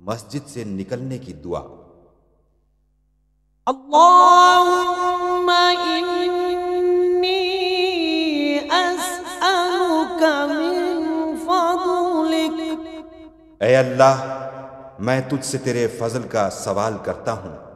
مسجد سے نکلنے کی دعا۔ اللہم انی أسألك من فضلک۔ اے اللہ میں تجھ سے تیرے فضل کا سوال کرتا ہوں۔